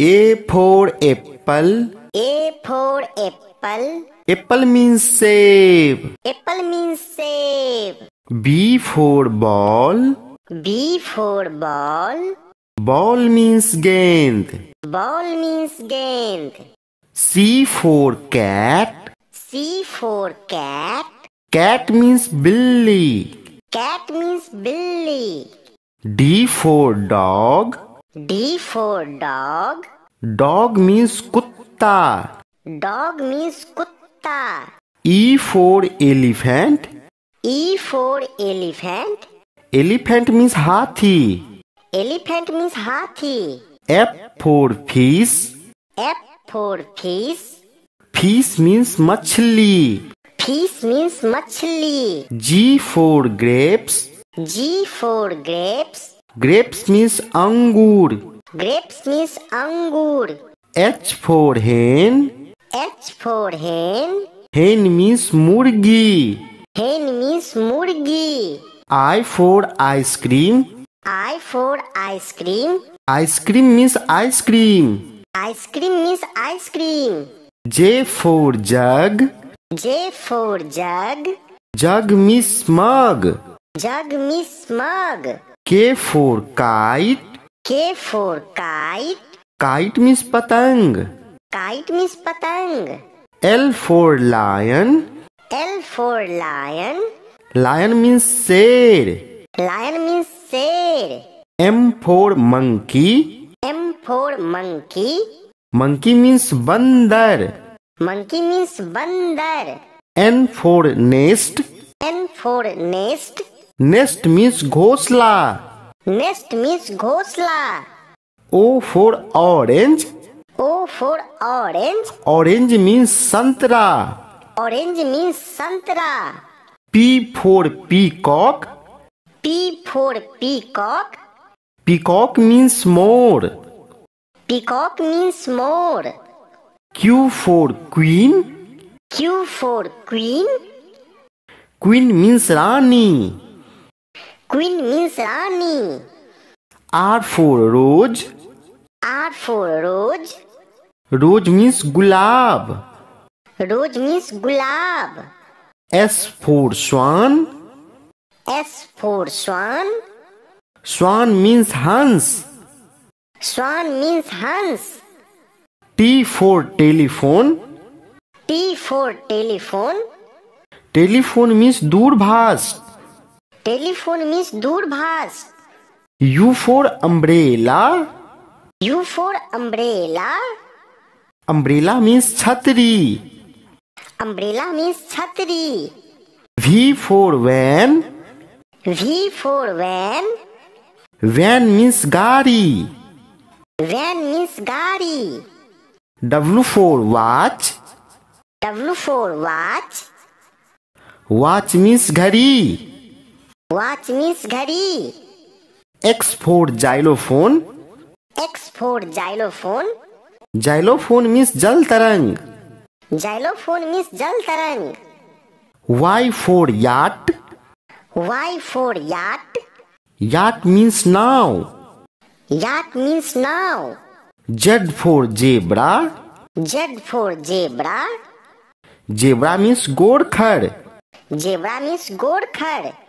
A for apple. A for apple. Apple means save. Apple means save. B for ball. B for ball. Ball means gained. Ball means gend. C for cat. C for cat. Cat means Billy. Cat means Billy. D for dog. D for dog. Dog means kutta. Dog means kutta. E for elephant. E for elephant. Elephant means hathi. Elephant means hathi. F for fish. F for fish. Fish means machli. Fish means machli. G for grapes. G for grapes. Grapes means angur. Grapes means angur. H for hen. H for hen. Hen means murgi. Hen means murgi. I for ice cream. I for ice cream. Ice cream means ice cream. Ice cream means ice cream. J for jug. J for jug. K for kite. K for kite. Kite means patang. Kite means patang. L for lion. L for lion. Lion means sher. Lion means sher. M for monkey. M for monkey. Monkey means bandar. Monkey means bandar. N for nest. N for nest. Nest means ghosla. Nest means ghosla. O for orange. O for orange. Orange means santra. Orange means santra. P for peacock. P for peacock. Peacock means more. Peacock means more. Q for queen. Q for queen. Queen means Rani. Queen means Rani. R for rose. R for rose. Rose means gulab. Rose means gulab. S for swan. S for swan. Swan means hans. Swan means Hans. T for telephone. T for telephone. Telephone means दूरभाष. Telephone means Doorbhas. U for umbrella. U for umbrella. Umbrella means छतरी. Umbrella means Chhatri. V for van. V for van. Van means गाड़ी. Van means Gari. W for watch. W for watch. Watch means घड़ी. Watch means Ghari. X for xylophone. X for xylophone. Xylophone means जल तरंग. Xylophone means Jal Tarang. Y for yacht. Y for yacht. Yacht means now. Yacht means now. Z for zebra. Z for zebra. Zebra means gorkhar. Zebra means Gorkhar.